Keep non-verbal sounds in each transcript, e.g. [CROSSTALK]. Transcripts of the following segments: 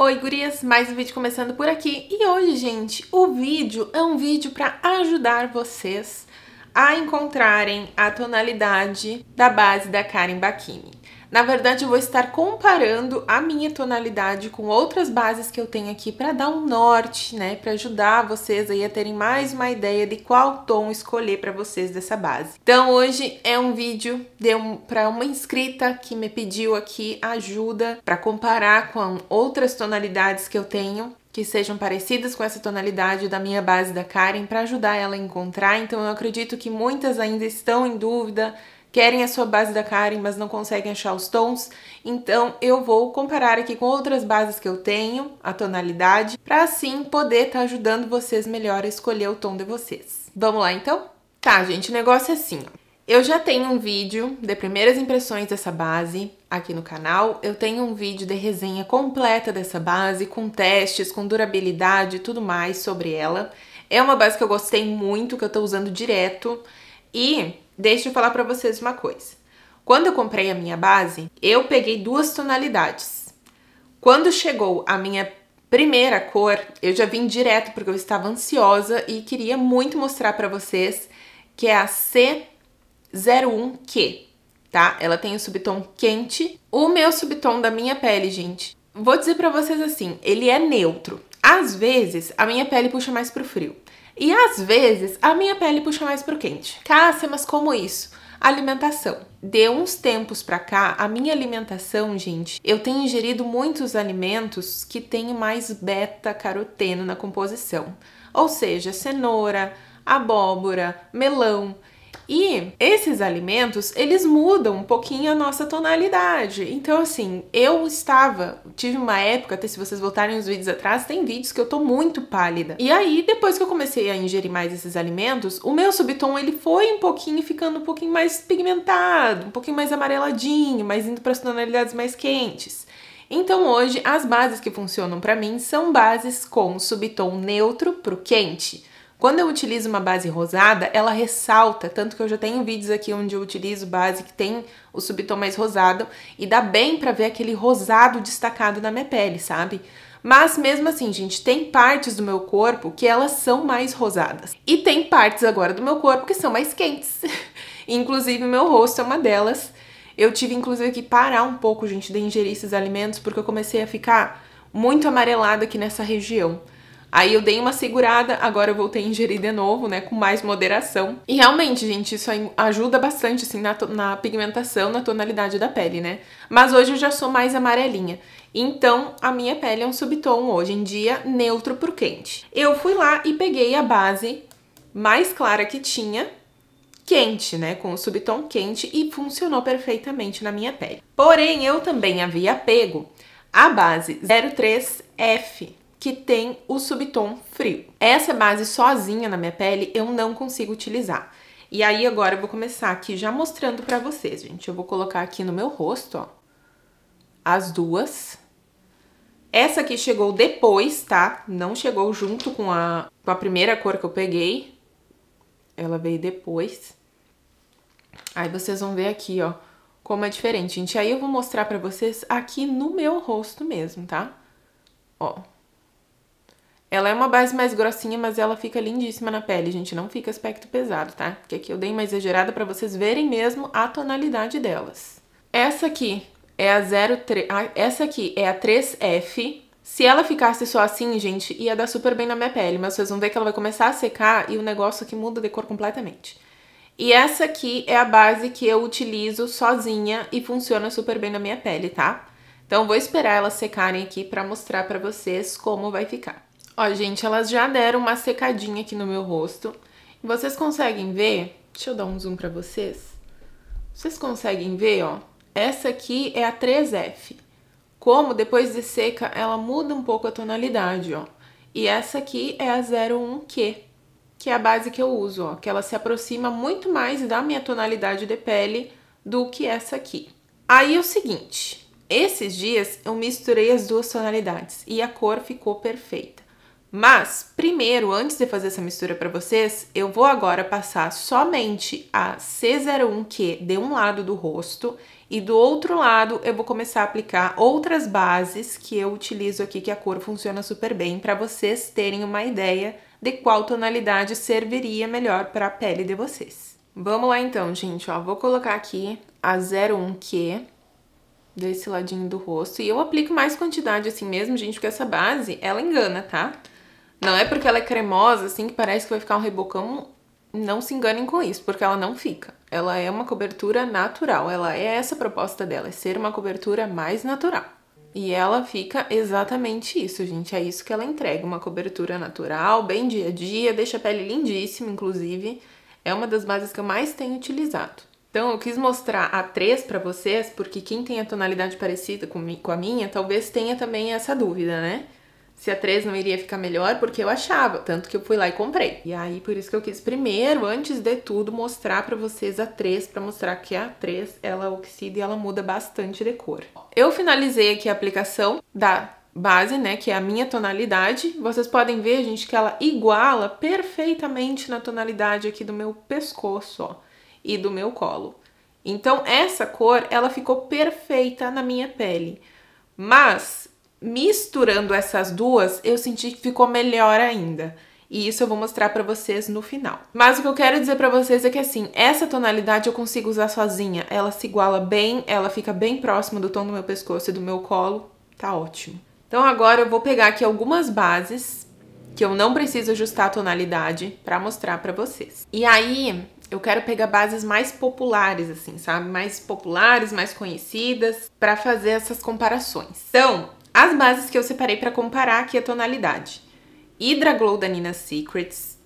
Oi gurias, mais um vídeo começando por aqui e hoje, gente, o vídeo é um vídeo para ajudar vocês a encontrarem a tonalidade da base da Karen Bakini. Na verdade, eu vou estar comparando a minha tonalidade com outras bases que eu tenho aqui para dar um norte, né, para ajudar vocês aí a terem mais uma ideia de qual tom escolher para vocês dessa base. Então, hoje é um vídeo de um, para uma inscrita que me pediu aqui ajuda para comparar com outras tonalidades que eu tenho que sejam parecidas com essa tonalidade da minha base da Karen para ajudar ela a encontrar. Então eu acredito que muitas ainda estão em dúvida querem a sua base da Karen, mas não conseguem achar os tons. Então eu vou comparar aqui com outras bases que eu tenho, a tonalidade, para assim poder estar tá ajudando vocês melhor a escolher o tom de vocês. Vamos lá então? Tá, gente, o negócio é assim, ó. Eu já tenho um vídeo de primeiras impressões dessa base aqui no canal. Eu tenho um vídeo de resenha completa dessa base, com testes, com durabilidade e tudo mais sobre ela. É uma base que eu gostei muito, que eu tô usando direto. E deixa eu falar para vocês uma coisa. Quando eu comprei a minha base, eu peguei duas tonalidades. Quando chegou a minha primeira cor, eu já vim direto porque eu estava ansiosa e queria muito mostrar para vocês que é a C01Q, tá? Ela tem o subtom quente. O meu subtom da minha pele, gente, vou dizer para vocês assim, ele é neutro. Às vezes, a minha pele puxa mais pro frio. E às vezes a minha pele puxa mais pro quente. Cássia, mas como isso? Alimentação. De uns tempos pra cá, a minha alimentação, gente, eu tenho ingerido muitos alimentos que têm mais beta-caroteno na composição. Ou seja, cenoura, abóbora, melão. E esses alimentos, eles mudam um pouquinho a nossa tonalidade. Então, assim, eu estava, tive uma época, até se vocês voltarem os vídeos atrás, tem vídeos que eu tô muito pálida. E aí, depois que eu comecei a ingerir mais esses alimentos, o meu subtom, ele foi um pouquinho ficando um pouquinho mais pigmentado, um pouquinho mais amareladinho, mais indo para as tonalidades mais quentes. Então hoje as bases que funcionam para mim são bases com subtom neutro pro quente. Quando eu utilizo uma base rosada, ela ressalta, tanto que eu já tenho vídeos aqui onde eu utilizo base que tem o subtom mais rosado e dá bem pra ver aquele rosado destacado na minha pele, sabe? Mas mesmo assim, gente, tem partes do meu corpo que elas são mais rosadas. E tem partes agora do meu corpo que são mais quentes. [LAUGHS] inclusive meu rosto é uma delas. Eu tive inclusive que parar um pouco, gente, de ingerir esses alimentos porque eu comecei a ficar muito amarelada aqui nessa região. Aí eu dei uma segurada, agora eu voltei a ingerir de novo, né, com mais moderação. E realmente, gente, isso ajuda bastante, assim, na, na pigmentação, na tonalidade da pele, né? Mas hoje eu já sou mais amarelinha. Então, a minha pele é um subtom hoje em dia neutro pro quente. Eu fui lá e peguei a base mais clara que tinha, quente, né, com o subtom quente e funcionou perfeitamente na minha pele. Porém, eu também havia pego a base 03F, que tem o subtom frio. Essa base sozinha na minha pele eu não consigo utilizar. E aí agora eu vou começar aqui já mostrando pra vocês, gente. Eu vou colocar aqui no meu rosto, ó, as duas. Essa aqui chegou depois, tá? Não chegou junto com a, com a primeira cor que eu peguei. Ela veio depois. Aí vocês vão ver aqui, ó, como é diferente, gente. Aí eu vou mostrar pra vocês aqui no meu rosto mesmo, tá? Ó, ela é uma base mais grossinha, mas ela fica lindíssima na pele, gente. Não fica aspecto pesado, tá? Porque aqui eu dei uma exagerada pra vocês verem mesmo a tonalidade delas. Essa aqui é a 03... Ah, essa aqui é a 3F. Se ela ficasse só assim, gente, ia dar super bem na minha pele. Mas vocês vão ver que ela vai começar a secar e o negócio aqui muda de cor completamente. E essa aqui é a base que eu utilizo sozinha e funciona super bem na minha pele, tá? Então vou esperar elas secarem aqui pra mostrar pra vocês como vai ficar. Ó, gente, elas já deram uma secadinha aqui no meu rosto. Vocês conseguem ver? Deixa eu dar um zoom pra vocês. Vocês conseguem ver, ó? Essa aqui é a 3F. Como depois de seca, ela muda um pouco a tonalidade, ó. E essa aqui é a 01Q, que é a base que eu uso, ó. Que ela se aproxima muito mais da minha tonalidade de pele do que essa aqui. Aí é o seguinte, esses dias eu misturei as duas tonalidades e a cor ficou perfeita. Mas, primeiro, antes de fazer essa mistura para vocês, eu vou agora passar somente a C01Q de um lado do rosto e do outro lado eu vou começar a aplicar outras bases que eu utilizo aqui que a cor funciona super bem para vocês terem uma ideia de qual tonalidade serviria melhor para a pele de vocês. Vamos lá então, gente, ó, vou colocar aqui a 01Q desse ladinho do rosto e eu aplico mais quantidade assim mesmo, gente, porque essa base, ela engana, tá? Não é porque ela é cremosa, assim, que parece que vai ficar um rebocão. Não se enganem com isso, porque ela não fica. Ela é uma cobertura natural. Ela é essa a proposta dela, é ser uma cobertura mais natural. E ela fica exatamente isso, gente. É isso que ela entrega, uma cobertura natural, bem dia a dia, deixa a pele lindíssima, inclusive. É uma das bases que eu mais tenho utilizado. Então, eu quis mostrar a 3 para vocês, porque quem tem a tonalidade parecida com a minha, talvez tenha também essa dúvida, né? Se a 3 não iria ficar melhor, porque eu achava, tanto que eu fui lá e comprei. E aí, por isso que eu quis primeiro, antes de tudo, mostrar pra vocês a 3, pra mostrar que a 3, ela oxida e ela muda bastante de cor. Eu finalizei aqui a aplicação da base, né, que é a minha tonalidade. Vocês podem ver, gente, que ela iguala perfeitamente na tonalidade aqui do meu pescoço, ó, e do meu colo. Então, essa cor, ela ficou perfeita na minha pele. Mas misturando essas duas, eu senti que ficou melhor ainda. E isso eu vou mostrar para vocês no final. Mas o que eu quero dizer para vocês é que assim, essa tonalidade eu consigo usar sozinha. Ela se iguala bem, ela fica bem próxima do tom do meu pescoço e do meu colo. Tá ótimo. Então agora eu vou pegar aqui algumas bases que eu não preciso ajustar a tonalidade para mostrar para vocês. E aí, eu quero pegar bases mais populares assim, sabe? Mais populares, mais conhecidas para fazer essas comparações. Então, as bases que eu separei para comparar aqui a tonalidade. Hydra Glow da Nina Secrets,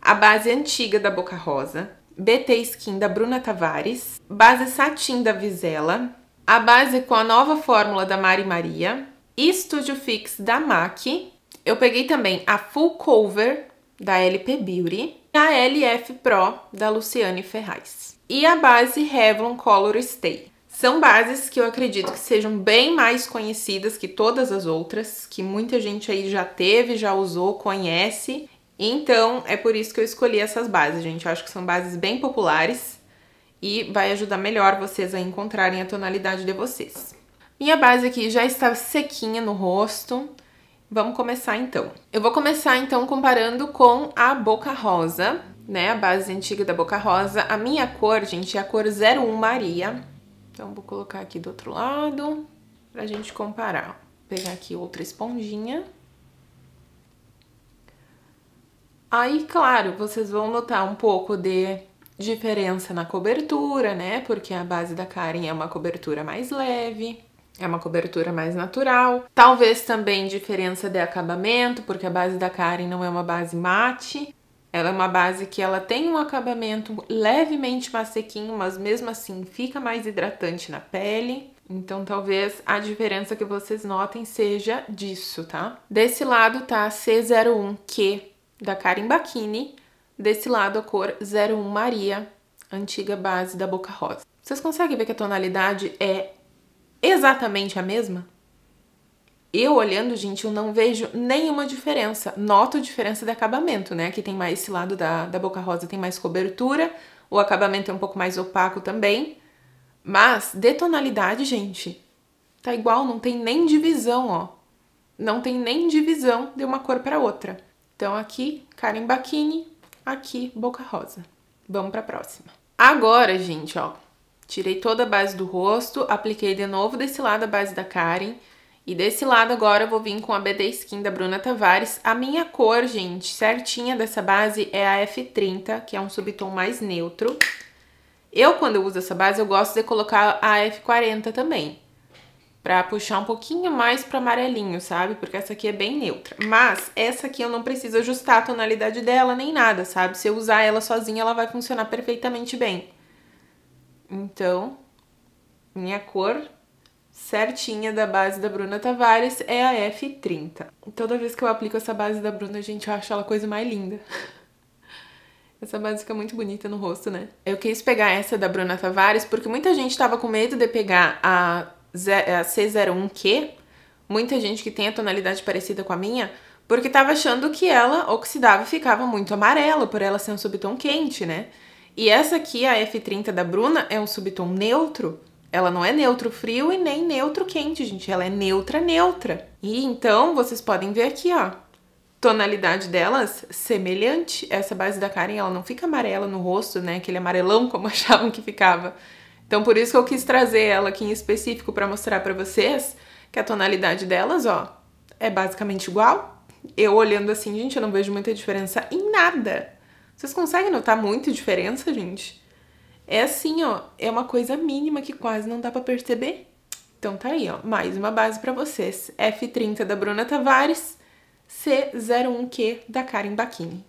a base antiga da Boca Rosa, BT Skin da Bruna Tavares, base Satin da Vizela, a base com a nova fórmula da Mari Maria e Studio Fix da MAC. Eu peguei também a Full Cover da LP Beauty e a LF Pro da Luciane Ferraz. E a base Revlon Color Stay. São bases que eu acredito que sejam bem mais conhecidas que todas as outras, que muita gente aí já teve, já usou, conhece. Então, é por isso que eu escolhi essas bases, gente. Eu acho que são bases bem populares e vai ajudar melhor vocês a encontrarem a tonalidade de vocês. Minha base aqui já está sequinha no rosto. Vamos começar então. Eu vou começar então comparando com a Boca Rosa, né? A base antiga da Boca Rosa. A minha cor, gente, é a cor 01 Maria. Então, vou colocar aqui do outro lado pra gente comparar. Vou pegar aqui outra esponjinha. Aí, claro, vocês vão notar um pouco de diferença na cobertura, né? Porque a base da Karen é uma cobertura mais leve, é uma cobertura mais natural. Talvez também diferença de acabamento, porque a base da Karen não é uma base mate. Ela é uma base que ela tem um acabamento levemente mais sequinho, mas mesmo assim fica mais hidratante na pele. Então talvez a diferença que vocês notem seja disso, tá? Desse lado tá a C01Q da Karen Bacchini, desse lado a cor 01 Maria, antiga base da Boca Rosa. Vocês conseguem ver que a tonalidade é exatamente a mesma? Eu olhando, gente, eu não vejo nenhuma diferença. Noto diferença de acabamento, né? Que tem mais esse lado da, da boca rosa, tem mais cobertura. O acabamento é um pouco mais opaco também. Mas, de tonalidade, gente, tá igual, não tem nem divisão, ó. Não tem nem divisão de uma cor para outra. Então, aqui, Karen Bacchini, aqui, boca rosa. Vamos pra próxima. Agora, gente, ó, tirei toda a base do rosto, apliquei de novo desse lado a base da Karen e desse lado agora eu vou vir com a BD Skin da Bruna Tavares. A minha cor, gente, certinha dessa base é a F30, que é um subtom mais neutro. Eu, quando eu uso essa base, eu gosto de colocar a F40 também. Pra puxar um pouquinho mais pro amarelinho, sabe? Porque essa aqui é bem neutra. Mas essa aqui eu não preciso ajustar a tonalidade dela nem nada, sabe? Se eu usar ela sozinha, ela vai funcionar perfeitamente bem. Então, minha cor certinha da base da Bruna Tavares é a F30. Toda vez que eu aplico essa base da Bruna, gente, eu acho ela a coisa mais linda. [LAUGHS] Essa base fica muito bonita no rosto, né? Eu quis pegar essa da Bruna Tavares porque muita gente tava com medo de pegar a, C01Q, muita gente que tem a tonalidade parecida com a minha, porque tava achando que ela oxidava e ficava muito amarela por ela ser um subtom quente, né? E essa aqui, a F30 da Bruna, é um subtom neutro. Ela não é neutro frio e nem neutro quente, gente. Ela é neutra neutra. E então, vocês podem ver aqui, ó. Tonalidade delas semelhante. Essa base da Karen, ela não fica amarela no rosto, né? Aquele amarelão como [LAUGHS] achavam que ficava. Então, por isso que eu quis trazer ela aqui em específico para mostrar para vocês que a tonalidade delas, ó, é basicamente igual. Eu olhando assim, gente, eu não vejo muita diferença em nada. Vocês conseguem notar muita diferença, gente? É assim, ó, é uma coisa mínima que quase não dá para perceber. Então tá aí, ó, mais uma base para vocês. F30 da Bruna Tavares, C01Q da Karen Bacchini.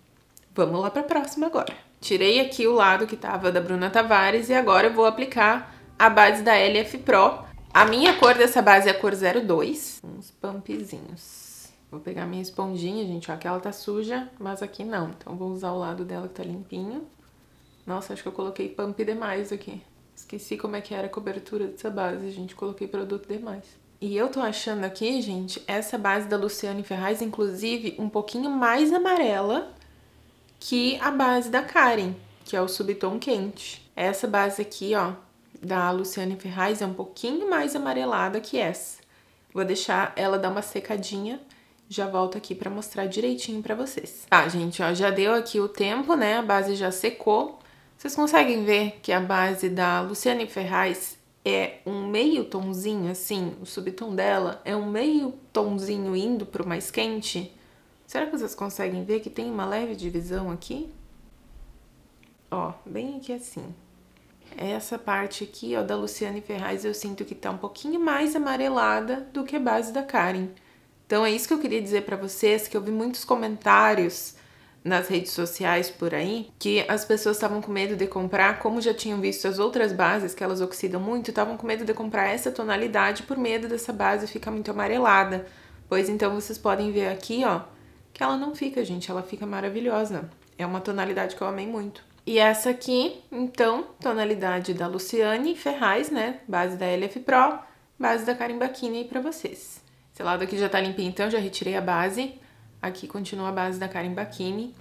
Vamos lá para a próxima agora. Tirei aqui o lado que tava da Bruna Tavares e agora eu vou aplicar a base da LF Pro. A minha cor dessa base é a cor 02, uns pumpzinhos. Vou pegar minha esponjinha, gente, ó, aqui ela tá suja, mas aqui não. Então vou usar o lado dela que tá limpinho. Nossa, acho que eu coloquei pump demais aqui. Esqueci como é que era a cobertura dessa base, gente, coloquei produto demais. E eu tô achando aqui, gente, essa base da Luciane Ferraz, inclusive, um pouquinho mais amarela que a base da Karen, que é o subtom quente. Essa base aqui, ó, da Luciane Ferraz é um pouquinho mais amarelada que essa. Vou deixar ela dar uma secadinha, já volto aqui pra mostrar direitinho pra vocês. Tá, gente, ó, já deu aqui o tempo, né, a base já secou. Vocês conseguem ver que a base da Luciane Ferraz é um meio tonzinho, assim, o subtom dela é um meio tonzinho indo pro mais quente? Será que vocês conseguem ver que tem uma leve divisão aqui? Ó, bem aqui assim. Essa parte aqui, ó, da Luciane Ferraz, eu sinto que tá um pouquinho mais amarelada do que a base da Karen. Então é isso que eu queria dizer para vocês, que eu vi muitos comentários nas redes sociais por aí, que as pessoas estavam com medo de comprar, como já tinham visto as outras bases, que elas oxidam muito, estavam com medo de comprar essa tonalidade por medo dessa base ficar muito amarelada. Pois então vocês podem ver aqui, ó, que ela não fica, gente, ela fica maravilhosa. É uma tonalidade que eu amei muito. E essa aqui, então, tonalidade da Luciane Ferraz, né? Base da LF Pro, base da Karen Bacchini aí pra vocês. Esse lado aqui já tá limpinho, então já retirei a base. Aqui continua a base da Karen Bacchini.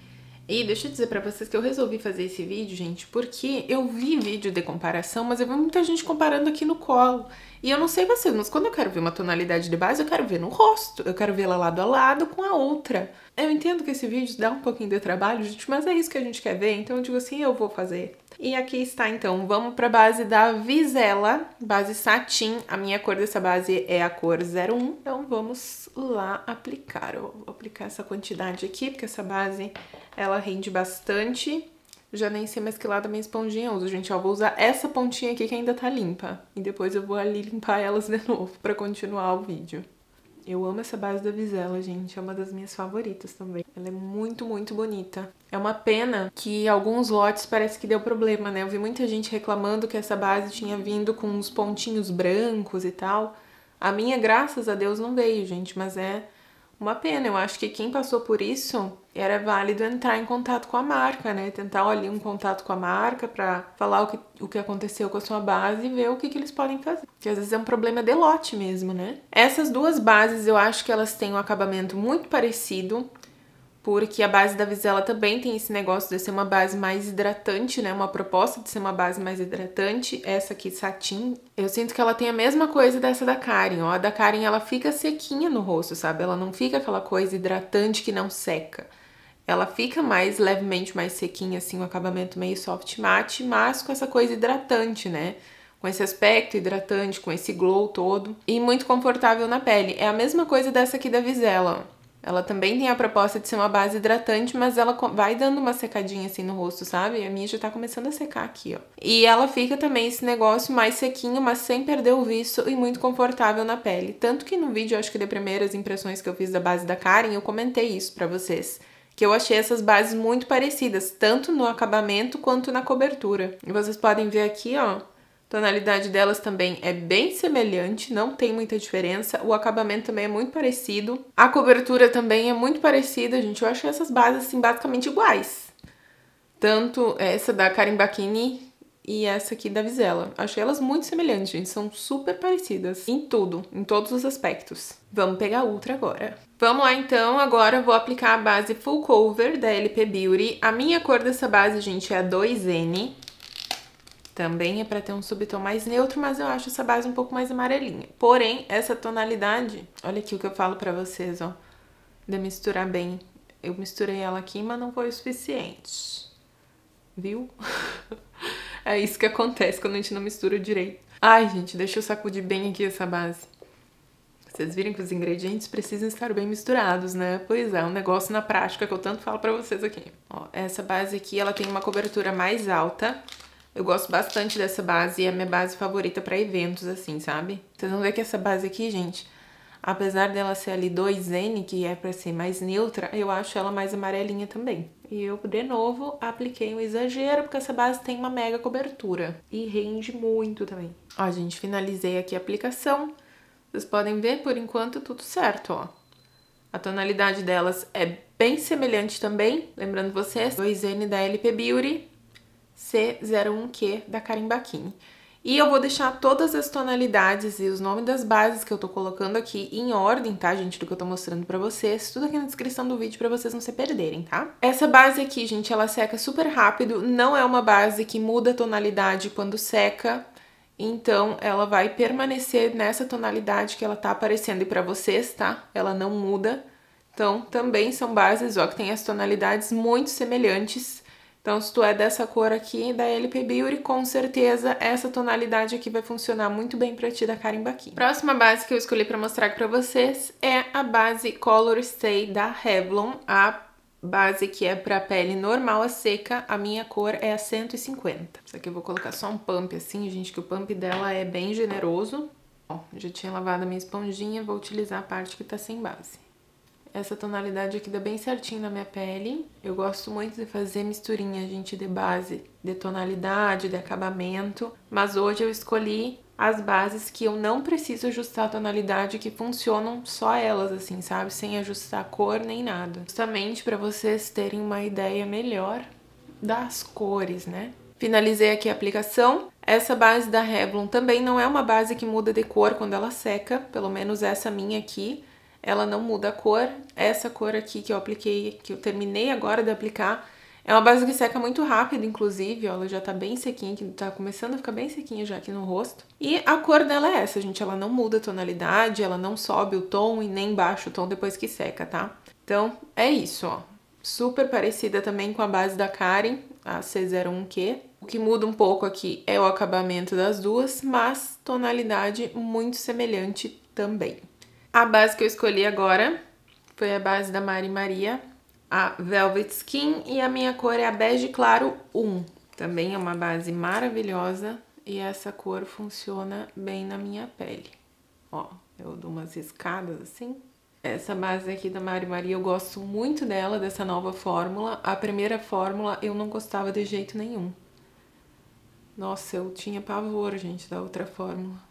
E deixa eu dizer pra vocês que eu resolvi fazer esse vídeo, gente, porque eu vi vídeo de comparação, mas eu vi muita gente comparando aqui no colo. E eu não sei vocês, mas quando eu quero ver uma tonalidade de base, eu quero ver no rosto. Eu quero ver ela lado a lado com a outra. Eu entendo que esse vídeo dá um pouquinho de trabalho, gente, mas é isso que a gente quer ver, então eu digo assim, eu vou fazer. E aqui está, então, vamos para a base da Visela, base satin. A minha cor dessa base é a cor 01, então vamos lá aplicar. Eu vou aplicar essa quantidade aqui, porque essa base, ela rende bastante. Já nem sei mais que lado a minha esponjinha uso, gente. Ó, vou usar essa pontinha aqui que ainda tá limpa. E depois eu vou ali limpar elas de [LAUGHS] novo pra continuar o vídeo. Eu amo essa base da Visela, gente. É uma das minhas favoritas também. Ela é muito, muito bonita. É uma pena que alguns lotes parece que deu problema, né? Eu vi muita gente reclamando que essa base tinha vindo com uns pontinhos brancos e tal. A minha, graças a Deus, não veio, gente. Mas é uma pena. Eu acho que quem passou por isso era válido entrar em contato com a marca, né? Tentar ali um contato com a marca para falar o que, o que aconteceu com a sua base e ver o que, que eles podem fazer. Que às vezes é um problema de lote mesmo, né? Essas duas bases eu acho que elas têm um acabamento muito parecido porque a base da Visela também tem esse negócio de ser uma base mais hidratante, né? Uma proposta de ser uma base mais hidratante. Essa aqui, satin, eu sinto que ela tem a mesma coisa dessa da Karen, ó. A da Karen, ela fica sequinha no rosto, sabe? Ela não fica aquela coisa hidratante que não seca. Ela fica mais, levemente mais sequinha, assim, o acabamento meio soft matte, mas com essa coisa hidratante, né? Com esse aspecto hidratante, com esse glow todo. E muito confortável na pele. É a mesma coisa dessa aqui da Visela. Ela também tem a proposta de ser uma base hidratante, mas ela vai dando uma secadinha assim no rosto, sabe? A minha já tá começando a secar aqui, ó. E ela fica também esse negócio mais sequinho, mas sem perder o viço e muito confortável na pele. Tanto que no vídeo, acho que de primeiras impressões que eu fiz da base da Karen, eu comentei isso pra vocês. Que eu achei essas bases muito parecidas, tanto no acabamento quanto na cobertura. E vocês podem ver aqui, ó, tonalidade delas também é bem semelhante, não tem muita diferença. O acabamento também é muito parecido. A cobertura também é muito parecida, gente. Eu acho essas bases, assim, basicamente iguais. Tanto essa da Karen Bacchini e essa aqui da Visela. Achei elas muito semelhantes, gente. São super parecidas em tudo, em todos os aspectos. Vamos pegar a Ultra agora. Vamos lá, então. Agora vou aplicar a base Full Cover da LP Beauty. A minha cor dessa base, gente, é a 2N. Também é pra ter um subtom mais neutro, mas eu acho essa base um pouco mais amarelinha. Porém, essa tonalidade... Olha aqui o que eu falo pra vocês, ó. De misturar bem. Eu misturei ela aqui, mas não foi o suficiente. Viu? [LAUGHS] É isso que acontece quando a gente não mistura direito. Ai, gente, deixa eu sacudir bem aqui essa base. Vocês viram que os ingredientes precisam estar bem misturados, né? Pois é, um negócio na prática que eu tanto falo pra vocês aqui. Ó, essa base aqui, ela tem uma cobertura mais alta. Eu gosto bastante dessa base e é a minha base favorita pra eventos, assim, sabe? Vocês vão ver que essa base aqui, gente, apesar dela ser ali 2N, que é pra ser mais neutra, eu acho ela mais amarelinha também. E eu, de novo, apliquei um exagero, porque essa base tem uma mega cobertura. E rende muito também. Ó, gente, finalizei aqui a aplicação. Vocês podem ver, por enquanto, tudo certo, ó. A tonalidade delas é bem semelhante também. Lembrando vocês, 2N da LP Beauty, C01Q da Karim Bakini. E eu vou deixar todas as tonalidades e os nomes das bases que eu tô colocando aqui em ordem, tá, gente, do que eu tô mostrando pra vocês. Tudo aqui na descrição do vídeo pra vocês não se perderem, tá? Essa base aqui, gente, ela seca super rápido. Não é uma base que muda a tonalidade quando seca. Então, ela vai permanecer nessa tonalidade que ela tá aparecendo e pra vocês, tá? Ela não muda. Então, também são bases, ó, que tem as tonalidades muito semelhantes então, se tu é dessa cor aqui, da LP Beauty, com certeza essa tonalidade aqui vai funcionar muito bem pra ti da Karen Baquinho. Próxima base que eu escolhi pra mostrar pra vocês é a base Color Stay da Revlon, a base que é pra pele normal a seca, a minha cor é a 150. Isso aqui eu vou colocar só um pump assim, gente, que o pump dela é bem generoso. Ó, já tinha lavado a minha esponjinha, vou utilizar a parte que tá sem base. Essa tonalidade aqui dá bem certinho na minha pele. Eu gosto muito de fazer misturinha, gente, de base, de tonalidade, de acabamento. Mas hoje eu escolhi as bases que eu não preciso ajustar a tonalidade, que funcionam só elas, assim, sabe? Sem ajustar a cor nem nada. Justamente para vocês terem uma ideia melhor das cores, né? Finalizei aqui a aplicação. Essa base da Revlon também não é uma base que muda de cor quando ela seca, pelo menos essa minha aqui ela não muda a cor. Essa cor aqui que eu apliquei, que eu terminei agora de aplicar, é uma base que seca muito rápido, inclusive, ó, ela já tá bem sequinha, que tá começando a ficar bem sequinha já aqui no rosto. E a cor dela é essa, gente, ela não muda a tonalidade, ela não sobe o tom e nem baixa o tom depois que seca, tá? Então, é isso, ó. Super parecida também com a base da Karen, a C01Q. O que muda um pouco aqui é o acabamento das duas, mas tonalidade muito semelhante também. A base que eu escolhi agora foi a base da Mari Maria, a Velvet Skin, e a minha cor é a bege claro 1. Também é uma base maravilhosa e essa cor funciona bem na minha pele. Ó, eu dou umas escadas assim. Essa base aqui da Mari Maria, eu gosto muito dela, dessa nova fórmula. A primeira fórmula eu não gostava de jeito nenhum. Nossa, eu tinha pavor, gente, da outra fórmula.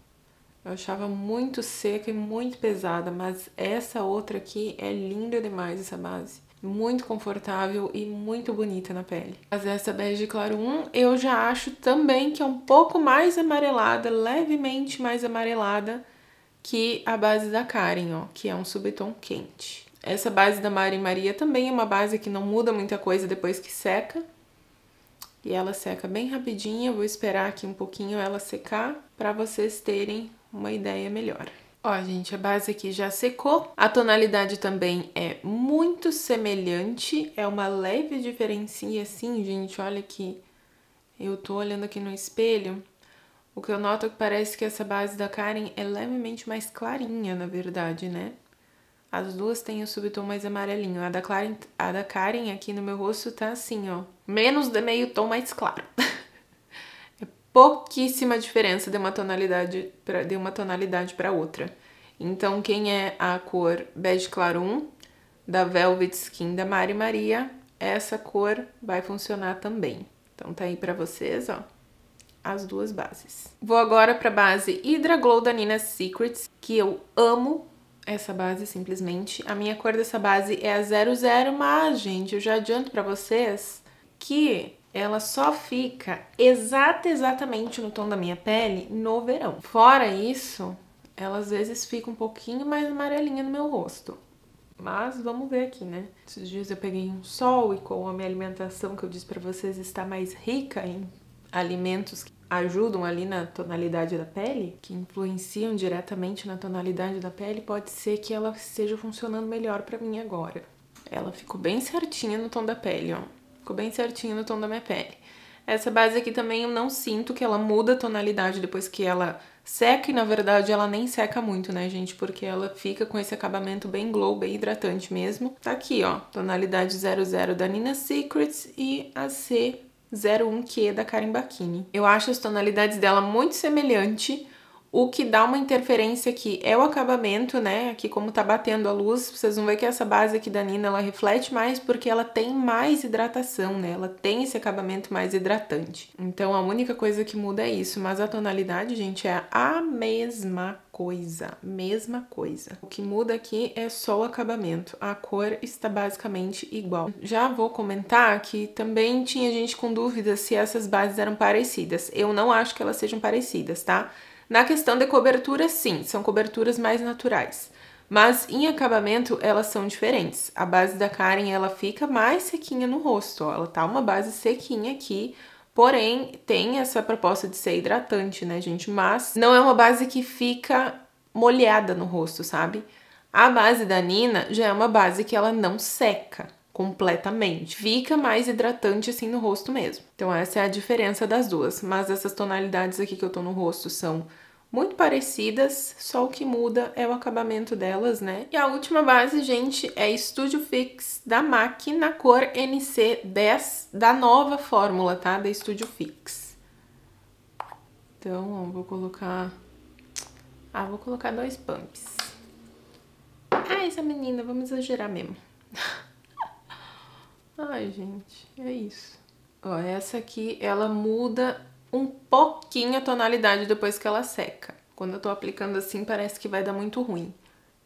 Eu achava muito seca e muito pesada, mas essa outra aqui é linda demais, essa base. Muito confortável e muito bonita na pele. Mas essa bege claro 1 eu já acho também que é um pouco mais amarelada, levemente mais amarelada que a base da Karen, ó, que é um subtom quente. Essa base da Mari Maria também é uma base que não muda muita coisa depois que seca. E ela seca bem rapidinho, eu vou esperar aqui um pouquinho ela secar para vocês terem uma ideia melhor. Ó, gente, a base aqui já secou. A tonalidade também é muito semelhante. É uma leve diferença assim, gente. Olha aqui. Eu tô olhando aqui no espelho. O que eu noto é que parece que essa base da Karen é levemente mais clarinha, na verdade, né? As duas têm o subtom mais amarelinho. A da, Karen, a da Karen aqui no meu rosto tá assim, ó. Menos de meio tom mais claro. [LAUGHS] pouquíssima diferença de uma tonalidade para de uma tonalidade para outra. Então, quem é a cor bege claro 1 da Velvet Skin da Mari Maria, essa cor vai funcionar também. Então tá aí para vocês, ó, as duas bases. Vou agora para base Hydra Glow da Nina Secrets, que eu amo essa base simplesmente. A minha cor dessa base é a 00, mas, gente, eu já adianto para vocês que ela só fica exata, exatamente no tom da minha pele no verão. Fora isso, ela às vezes fica um pouquinho mais amarelinha no meu rosto. Mas vamos ver aqui, né? Esses dias eu peguei um sol e com a minha alimentação que eu disse para vocês está mais rica em alimentos que ajudam ali na tonalidade da pele, que influenciam diretamente na tonalidade da pele, pode ser que ela esteja funcionando melhor para mim agora. Ela ficou bem certinha no tom da pele, ó. Ficou bem certinho no tom da minha pele. Essa base aqui também eu não sinto que ela muda a tonalidade depois que ela seca e na verdade ela nem seca muito, né, gente? Porque ela fica com esse acabamento bem glow, bem hidratante mesmo. Tá aqui, ó, tonalidade 00 da Nina Secrets e a C01Q da Karen Bakini. Eu acho as tonalidades dela muito semelhante o que dá uma interferência aqui é o acabamento, né? Aqui como tá batendo a luz, vocês vão ver que essa base aqui da Nina, ela reflete mais porque ela tem mais hidratação, né? Ela tem esse acabamento mais hidratante. Então a única coisa que muda é isso, mas a tonalidade, gente, é a mesma coisa, mesma coisa. O que muda aqui é só o acabamento. A cor está basicamente igual. Já vou comentar que também tinha gente com dúvidas se essas bases eram parecidas. Eu não acho que elas sejam parecidas, tá? Na questão de cobertura, sim, são coberturas mais naturais. Mas em acabamento elas são diferentes. A base da Karen ela fica mais sequinha no rosto, ó. ela tá uma base sequinha aqui, porém tem essa proposta de ser hidratante, né, gente? Mas não é uma base que fica molhada no rosto, sabe? A base da Nina já é uma base que ela não seca completamente. Fica mais hidratante assim no rosto mesmo. Então essa é a diferença das duas. Mas essas tonalidades aqui que eu tô no rosto são muito parecidas, só o que muda é o acabamento delas, né? E a última base, gente, é Studio Fix da MAC na cor NC10 da nova fórmula, tá? Da Studio Fix. Então, ó, vou colocar... Ah, vou colocar dois pumps. Ah, essa menina, vamos exagerar mesmo. [LAUGHS] Ai, gente, é isso. Ó, essa aqui, ela muda um pouquinho a tonalidade depois que ela seca. Quando eu tô aplicando assim, parece que vai dar muito ruim.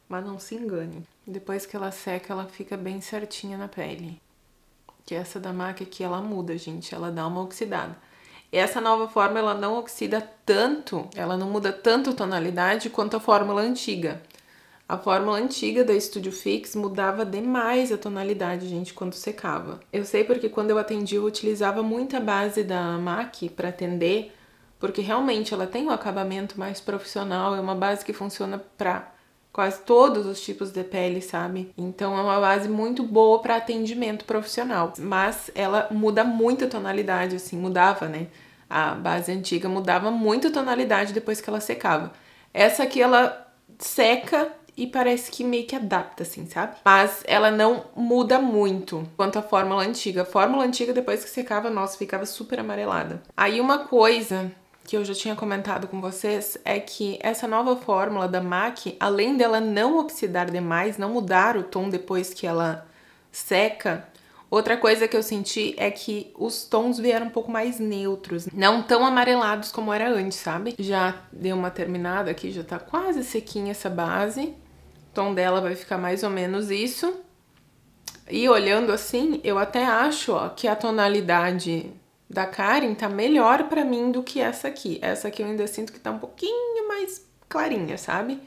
Mas não se engane. Depois que ela seca, ela fica bem certinha na pele. Que essa da MAC aqui, ela muda, gente. Ela dá uma oxidada. Essa nova fórmula, ela não oxida tanto, ela não muda tanto a tonalidade quanto a fórmula antiga. A fórmula antiga da Studio Fix mudava demais a tonalidade, gente, quando secava. Eu sei porque quando eu atendi eu utilizava muita base da MAC para atender, porque realmente ela tem um acabamento mais profissional, é uma base que funciona para quase todos os tipos de pele, sabe? Então é uma base muito boa para atendimento profissional, mas ela muda muito a tonalidade, assim, mudava, né? A base antiga mudava muito a tonalidade depois que ela secava. Essa aqui ela seca e parece que meio que adapta, assim, sabe? Mas ela não muda muito quanto a fórmula antiga. A fórmula antiga, depois que secava, nossa, ficava super amarelada. Aí uma coisa que eu já tinha comentado com vocês é que essa nova fórmula da MAC, além dela não oxidar demais, não mudar o tom depois que ela seca, Outra coisa que eu senti é que os tons vieram um pouco mais neutros, não tão amarelados como era antes, sabe? Já deu uma terminada aqui, já tá quase sequinha essa base tom dela vai ficar mais ou menos isso. E olhando assim, eu até acho ó, que a tonalidade da Karen tá melhor pra mim do que essa aqui. Essa aqui eu ainda sinto que tá um pouquinho mais clarinha, sabe?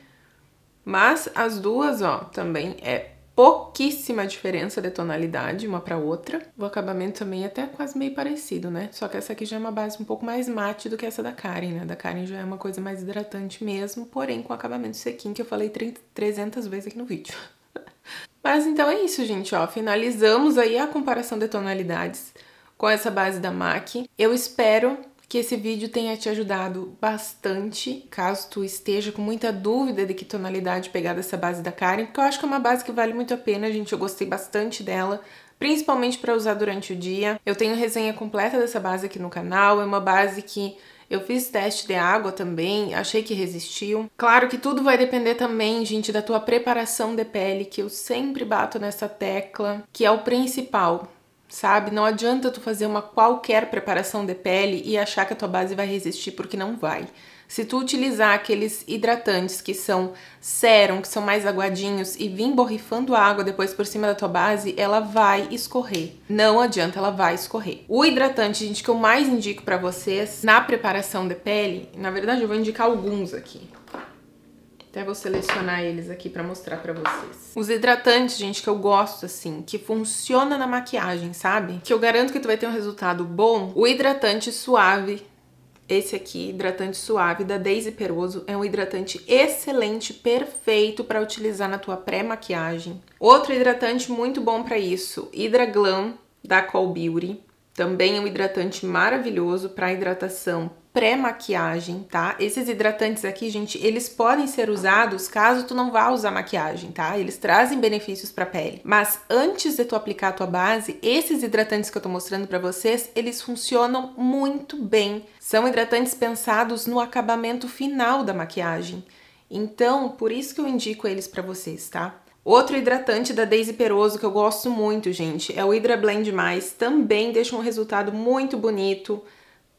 Mas as duas, ó, também é pouquíssima diferença de tonalidade uma para outra. O acabamento também é até quase meio parecido, né? Só que essa aqui já é uma base um pouco mais mate do que essa da Karen, né? Da Karen já é uma coisa mais hidratante mesmo, porém com acabamento sequinho que eu falei 300 vezes aqui no vídeo. [LAUGHS] Mas então é isso, gente, ó. Finalizamos aí a comparação de tonalidades com essa base da MAC. Eu espero que esse vídeo tenha te ajudado bastante, caso tu esteja com muita dúvida de que tonalidade pegar dessa base da Karen, porque eu acho que é uma base que vale muito a pena, gente, eu gostei bastante dela, principalmente para usar durante o dia. Eu tenho resenha completa dessa base aqui no canal, é uma base que eu fiz teste de água também, achei que resistiu. Claro que tudo vai depender também, gente, da tua preparação de pele, que eu sempre bato nessa tecla, que é o principal sabe? Não adianta tu fazer uma qualquer preparação de pele e achar que a tua base vai resistir, porque não vai. Se tu utilizar aqueles hidratantes que são sérum, que são mais aguadinhos e vir borrifando água depois por cima da tua base, ela vai escorrer. Não adianta, ela vai escorrer. O hidratante, gente, que eu mais indico para vocês na preparação de pele, na verdade eu vou indicar alguns aqui. Até vou selecionar eles aqui para mostrar para vocês. Os hidratantes, gente, que eu gosto assim, que funciona na maquiagem, sabe? Que eu garanto que tu vai ter um resultado bom. O hidratante suave esse aqui, hidratante suave da Daisy Peroso, é um hidratante excelente, perfeito para utilizar na tua pré-maquiagem. Outro hidratante muito bom para isso, Hydra Glam da Call Beauty. Também é um hidratante maravilhoso para hidratação pré-maquiagem, tá? Esses hidratantes aqui, gente, eles podem ser usados caso tu não vá usar maquiagem, tá? Eles trazem benefícios para a pele. Mas antes de tu aplicar a tua base, esses hidratantes que eu tô mostrando para vocês, eles funcionam muito bem. São hidratantes pensados no acabamento final da maquiagem. Então, por isso que eu indico eles para vocês, tá? Outro hidratante da Daisy Peroso que eu gosto muito, gente, é o Hydra Blend Mais. Também deixa um resultado muito bonito.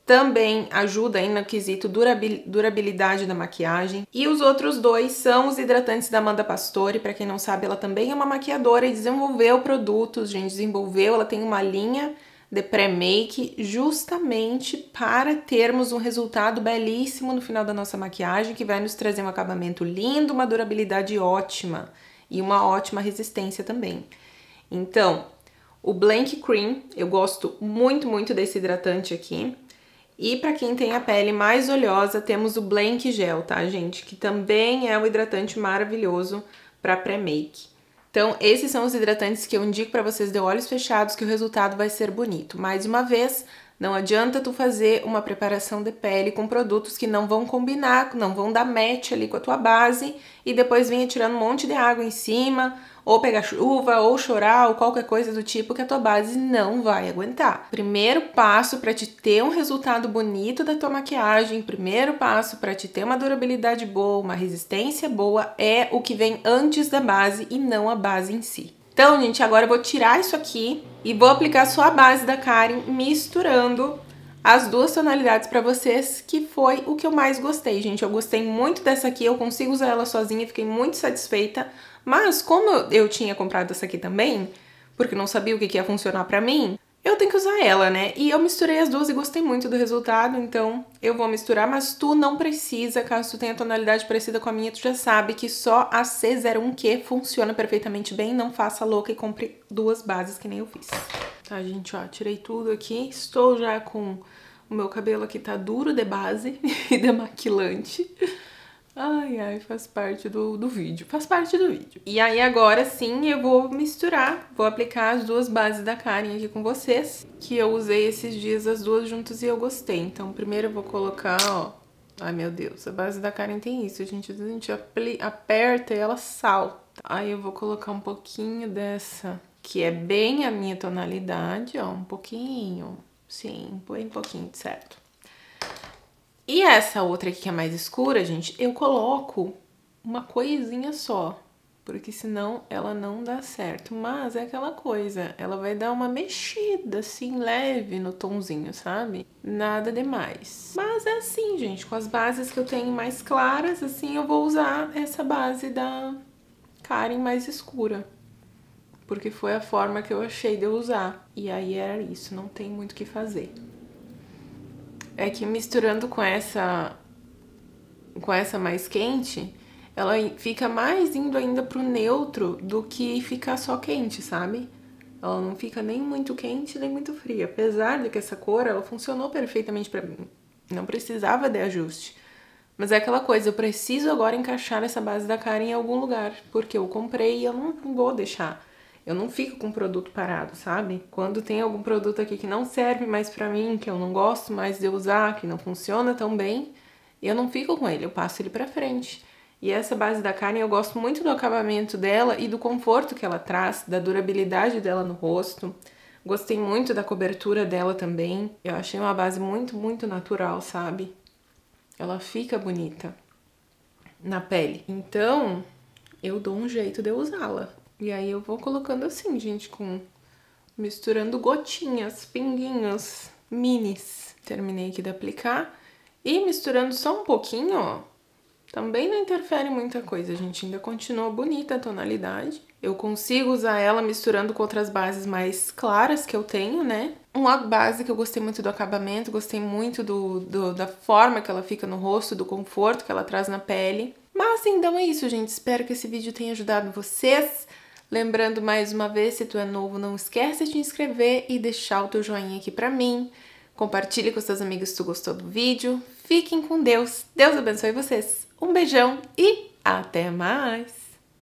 Também ajuda aí no quesito durabilidade da maquiagem. E os outros dois são os hidratantes da Amanda Pastore. Para quem não sabe, ela também é uma maquiadora e desenvolveu produtos, gente. Desenvolveu, ela tem uma linha de pré-make justamente para termos um resultado belíssimo no final da nossa maquiagem que vai nos trazer um acabamento lindo, uma durabilidade ótima e uma ótima resistência também. Então, o Blank Cream, eu gosto muito, muito desse hidratante aqui. E para quem tem a pele mais oleosa, temos o Blank Gel, tá, gente? Que também é um hidratante maravilhoso para pré-make. Então, esses são os hidratantes que eu indico para vocês de olhos fechados que o resultado vai ser bonito. Mais uma vez, não adianta tu fazer uma preparação de pele com produtos que não vão combinar, não vão dar match ali com a tua base e depois vir tirando um monte de água em cima, ou pegar chuva, ou chorar, ou qualquer coisa do tipo que a tua base não vai aguentar. Primeiro passo para te ter um resultado bonito da tua maquiagem, primeiro passo para te ter uma durabilidade boa, uma resistência boa é o que vem antes da base e não a base em si. Então, gente, agora eu vou tirar isso aqui e vou aplicar só a base da Karen misturando as duas tonalidades para vocês, que foi o que eu mais gostei, gente. Eu gostei muito dessa aqui, eu consigo usar ela sozinha, fiquei muito satisfeita. Mas como eu tinha comprado essa aqui também, porque não sabia o que, que ia funcionar pra mim, eu tenho que usar ela, né? E eu misturei as duas e gostei muito do resultado, então eu vou misturar, mas tu não precisa, caso tu tenha tonalidade parecida com a minha, tu já sabe que só a C01Q funciona perfeitamente bem, não faça louca e compre duas bases que nem eu fiz. Tá, gente, ó, tirei tudo aqui, estou já com o meu cabelo aqui tá duro de base [LAUGHS] e demaquilante. Ai, ai, faz parte do, do vídeo, faz parte do vídeo. E aí agora sim eu vou misturar, vou aplicar as duas bases da Karen aqui com vocês, que eu usei esses dias as duas juntas e eu gostei. Então primeiro eu vou colocar, ó, ai meu Deus, a base da Karen tem isso, gente, a gente aperta e ela salta. Aí eu vou colocar um pouquinho dessa, que é bem a minha tonalidade, ó, um pouquinho, sim, um pouquinho, certo? E essa outra aqui que é mais escura, gente, eu coloco uma coisinha só, porque senão ela não dá certo. Mas é aquela coisa, ela vai dar uma mexida assim leve no tonzinho, sabe? Nada demais. Mas é assim, gente, com as bases que eu tenho mais claras, assim, eu vou usar essa base da Karen mais escura. Porque foi a forma que eu achei de eu usar. E aí era isso, não tem muito o que fazer é que misturando com essa com essa mais quente, ela fica mais indo ainda pro neutro do que ficar só quente, sabe? Ela não fica nem muito quente nem muito fria. Apesar de que essa cor ela funcionou perfeitamente para mim. Não precisava de ajuste. Mas é aquela coisa, eu preciso agora encaixar essa base da cara em algum lugar, porque eu comprei e eu não vou deixar eu não fico com produto parado, sabe? Quando tem algum produto aqui que não serve mais pra mim, que eu não gosto mais de usar, que não funciona tão bem, eu não fico com ele, eu passo ele pra frente. E essa base da carne eu gosto muito do acabamento dela e do conforto que ela traz, da durabilidade dela no rosto. Gostei muito da cobertura dela também. Eu achei uma base muito, muito natural, sabe? Ela fica bonita na pele. Então, eu dou um jeito de usá-la. E aí eu vou colocando assim, gente, com misturando gotinhas, pinguinhos, minis. Terminei aqui de aplicar E misturando só um pouquinho, ó, também não interfere muita coisa, gente. Ainda continua bonita a tonalidade. Eu consigo usar ela misturando com outras bases mais claras que eu tenho, né? Uma base que eu gostei muito do acabamento, gostei muito do, do, da forma que ela fica no rosto, do conforto que ela traz na pele. Mas então é isso, gente. Espero que esse vídeo tenha ajudado vocês. Lembrando mais uma vez, se tu é novo, não esquece de te inscrever e deixar o teu joinha aqui pra mim. Compartilhe com seus amigos se tu gostou do vídeo. Fiquem com Deus. Deus abençoe vocês. Um beijão e até mais!